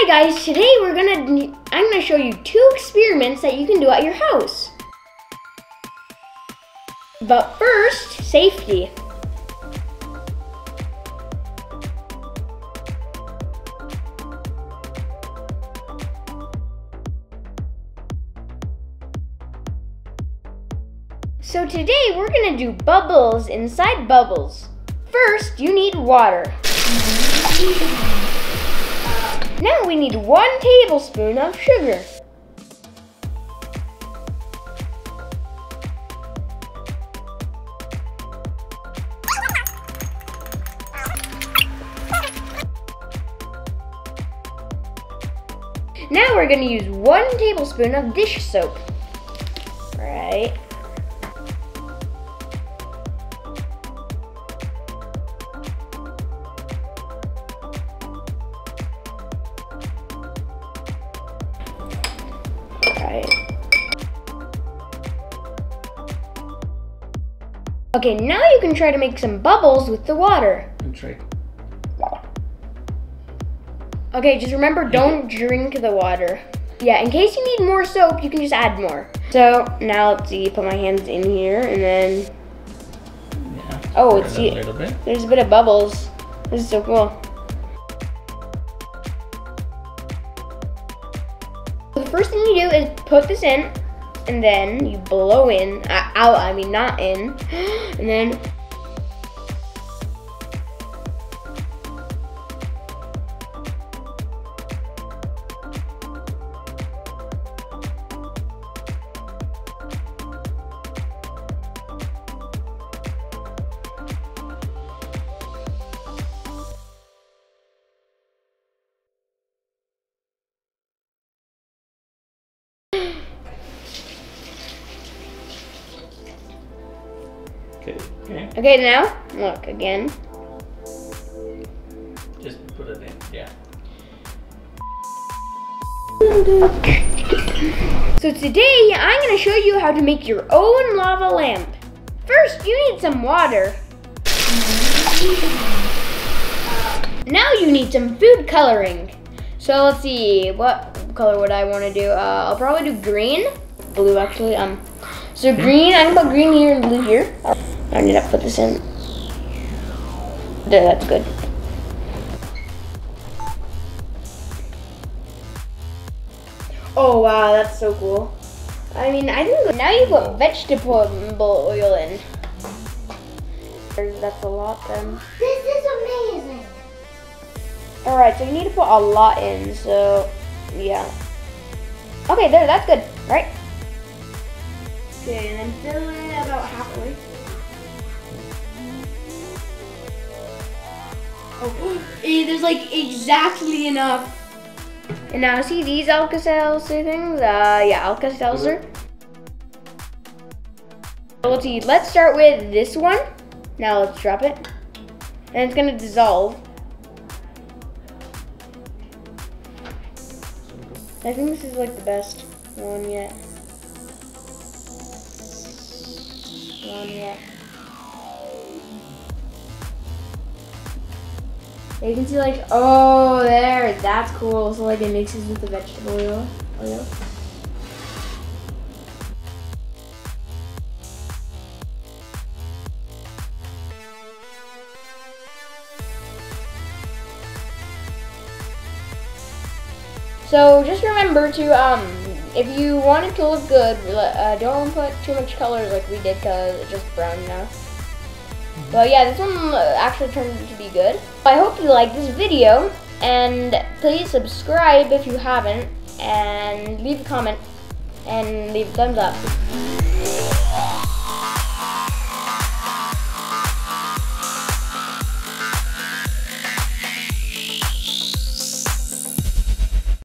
Hi guys, today we're gonna I'm gonna show you two experiments that you can do at your house. But first, safety. So today we're gonna do bubbles inside bubbles. First, you need water. Now we need one tablespoon of sugar. Now we're gonna use one tablespoon of dish soap. Right. Okay, now you can try to make some bubbles with the water. And try. Okay, just remember don't drink the water. Yeah, in case you need more soap, you can just add more. So now let's see, put my hands in here and then Yeah. Oh, Pour it's it a little bit. there's a bit of bubbles. This is so cool. The first thing you do is put this in and then you blow in, uh, out, I mean not in, and then Okay. Okay. okay now look again. Just put it in. Yeah. So today I'm gonna show you how to make your own lava lamp. First, you need some water. Now you need some food coloring. So let's see, what color would I want to do? Uh, I'll probably do green, blue actually. Um, so green. I'm gonna put green here and blue here. I need to put this in. There, that's good. Oh wow, that's so cool. I mean, I think now you put vegetable oil in. That's a lot then. This is amazing. Alright, so you need to put a lot in, so yeah. Okay, there, that's good, right? Okay, and then fill it about halfway. Oh, eh, there's like exactly enough. And now see these Alka-Seltzer things? Uh, yeah, Alka-Seltzer. So Let's see, let's start with this one. Now let's drop it. And it's gonna dissolve. I think this is like the best one yet. One yet. You can see like, oh, there, that's cool. So like it mixes with the vegetable oil. oil. So just remember to, um, if you want it to look good, uh, don't put too much color like we did because it's just brown now. But yeah, this one uh, actually turned out to be good. I hope you like this video, and please subscribe if you haven't, and leave a comment, and leave a thumbs up.